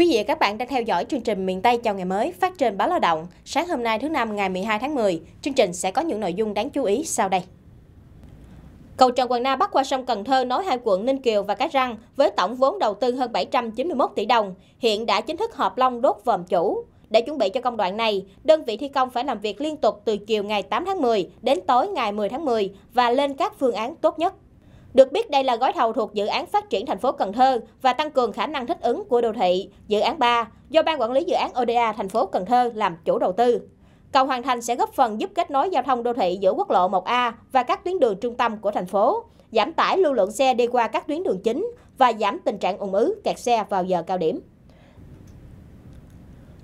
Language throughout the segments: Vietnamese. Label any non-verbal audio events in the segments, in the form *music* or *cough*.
Quý vị và các bạn đang theo dõi chương trình Miền Tây chào ngày mới phát trên báo Lao động. Sáng hôm nay thứ năm ngày 12 tháng 10, chương trình sẽ có những nội dung đáng chú ý sau đây. Cầu Trần Quảng Na bắc qua sông Cần Thơ nối hai quận Ninh Kiều và Cái Răng với tổng vốn đầu tư hơn 791 tỷ đồng, hiện đã chính thức họp long đốt vòm chủ. Để chuẩn bị cho công đoạn này, đơn vị thi công phải làm việc liên tục từ chiều ngày 8 tháng 10 đến tối ngày 10 tháng 10 và lên các phương án tốt nhất. Được biết đây là gói thầu thuộc dự án phát triển thành phố Cần Thơ và tăng cường khả năng thích ứng của đô thị, dự án 3 do Ban Quản lý Dự án ODA thành phố Cần Thơ làm chủ đầu tư. Cầu hoàn thành sẽ góp phần giúp kết nối giao thông đô thị giữa quốc lộ 1A và các tuyến đường trung tâm của thành phố, giảm tải lưu lượng xe đi qua các tuyến đường chính và giảm tình trạng ủng ứ kẹt xe vào giờ cao điểm.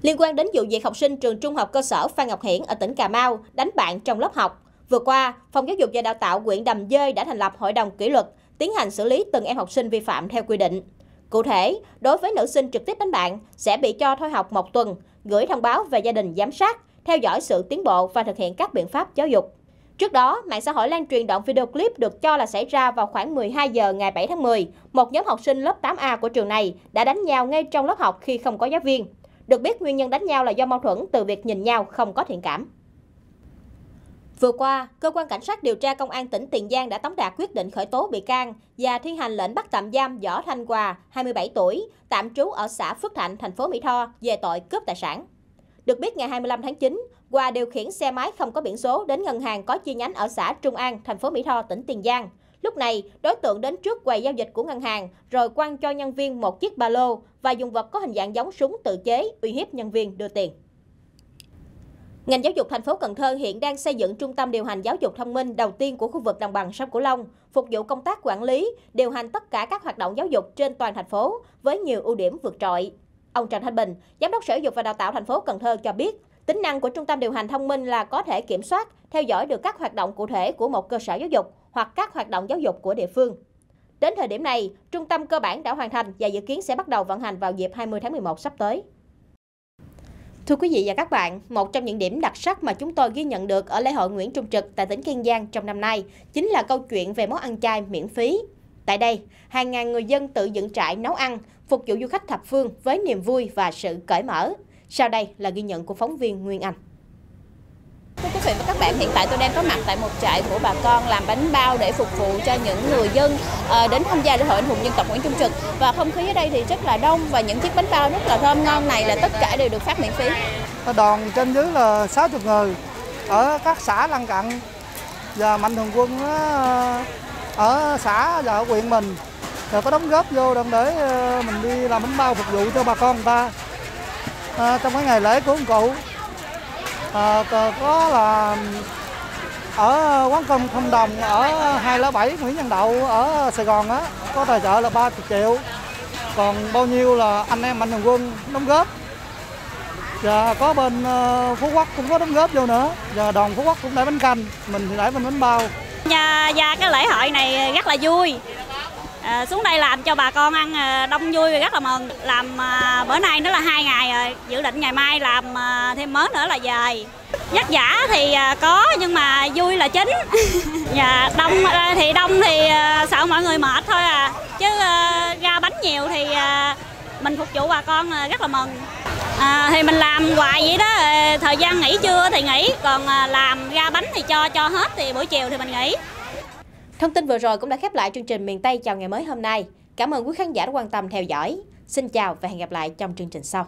Liên quan đến vụ việc học sinh trường trung học cơ sở Phan Ngọc Hiển ở tỉnh Cà Mau đánh bạn trong lớp học, Vừa qua, Phòng Giáo dục và Đào tạo huyện Đầm Dơi đã thành lập hội đồng kỷ luật, tiến hành xử lý từng em học sinh vi phạm theo quy định. Cụ thể, đối với nữ sinh trực tiếp đánh bạn, sẽ bị cho thôi học một tuần, gửi thông báo về gia đình giám sát, theo dõi sự tiến bộ và thực hiện các biện pháp giáo dục. Trước đó, mạng xã hội lan truyền đoạn video clip được cho là xảy ra vào khoảng 12 giờ ngày 7 tháng 10. Một nhóm học sinh lớp 8A của trường này đã đánh nhau ngay trong lớp học khi không có giáo viên. Được biết nguyên nhân đánh nhau là do mâu thuẫn từ việc nhìn nhau không có thiện cảm. Vừa qua, cơ quan cảnh sát điều tra công an tỉnh Tiền Giang đã tống đạt quyết định khởi tố bị can và thi hành lệnh bắt tạm giam Võ Thanh Hòa, 27 tuổi, tạm trú ở xã Phước Thạnh, thành phố Mỹ Tho về tội cướp tài sản. Được biết ngày 25 tháng 9, Hòa điều khiển xe máy không có biển số đến ngân hàng có chi nhánh ở xã Trung An, thành phố Mỹ Tho, tỉnh Tiền Giang. Lúc này, đối tượng đến trước quầy giao dịch của ngân hàng rồi quăng cho nhân viên một chiếc ba lô và dùng vật có hình dạng giống súng tự chế uy hiếp nhân viên đưa tiền. Ngành giáo dục thành phố Cần Thơ hiện đang xây dựng trung tâm điều hành giáo dục thông minh đầu tiên của khu vực đồng bằng sông Cửu Long, phục vụ công tác quản lý, điều hành tất cả các hoạt động giáo dục trên toàn thành phố với nhiều ưu điểm vượt trội. Ông Trần Thanh Bình, Giám đốc Sở Giáo dục và Đào tạo thành phố Cần Thơ cho biết, tính năng của trung tâm điều hành thông minh là có thể kiểm soát, theo dõi được các hoạt động cụ thể của một cơ sở giáo dục hoặc các hoạt động giáo dục của địa phương. Đến thời điểm này, trung tâm cơ bản đã hoàn thành và dự kiến sẽ bắt đầu vận hành vào dịp 20 tháng 11 sắp tới. Thưa quý vị và các bạn, một trong những điểm đặc sắc mà chúng tôi ghi nhận được ở lễ hội Nguyễn Trung Trực tại tỉnh Kiên Giang trong năm nay chính là câu chuyện về món ăn chay miễn phí. Tại đây, hàng ngàn người dân tự dựng trại nấu ăn, phục vụ du khách thập phương với niềm vui và sự cởi mở. Sau đây là ghi nhận của phóng viên Nguyên Anh. Thưa vị và các bạn, hiện tại tôi đang có mặt tại một trại của bà con làm bánh bao để phục vụ cho những người dân ờ, đến tham gia lễ hội anh hùng dân tộc Nguyễn Trung Trực. Và không khí ở đây thì rất là đông và những chiếc bánh bao rất là thơm ngon này là tất cả đều được phát miễn phí. Đoàn trên dưới là 60 người ở các xã lân cận và mạnh thường quân ờ, ở xã và ở huyện mình rồi có đóng góp vô đồng để ờ, mình đi làm bánh bao phục vụ cho bà con người ta à, trong cái ngày lễ của ông cụ Ờ, à, có là ở quán cơm không đồng ở 207 Nguyễn Văn Đậu ở Sài Gòn á có tài trợ là 30 triệu. Còn bao nhiêu là anh em mạnh thường quân đóng góp. Và có bên ờ, Phú Quốc cũng có đóng góp vô nữa. Và đoàn Phú Quốc cũng để bánh canh mình thì để mình bánh bao. Và, và cái lễ hội này rất là vui à, xuống đây làm cho bà con ăn à, đông vui rất là mừng. Làm à, bữa nay nó là hai ngày rồi. Dự định ngày mai làm à, thêm mớ nữa là về. Dắt giả thì à, có nhưng mà vui là chính. *laughs* Dạ, đông à, thì đông thì à, sợ mọi người mệt thôi à. Chứ à, ra bánh nhiều thì à, mình phục vụ bà con à, rất là mừng. À, thì mình làm hoài vậy đó. Thời gian nghỉ trưa thì nghỉ. Còn à, làm ra bánh thì cho cho hết thì buổi chiều thì mình nghỉ. Thông tin vừa rồi cũng đã khép lại chương trình miền Tây chào ngày mới hôm nay. Cảm ơn quý khán giả đã quan tâm theo dõi. Xin chào và hẹn gặp lại trong chương trình sau.